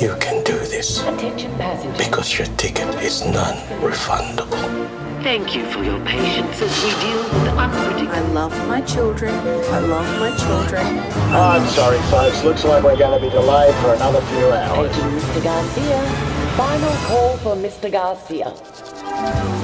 You can do this Attention passengers. because your ticket is non-refundable. Thank you for your patience as we deal with unpredictable. I love my children. I love my children. I'm sorry, folks. Looks like we're going to be delayed for another few hours. Agent Mr. Garcia. Final call for Mr. Garcia.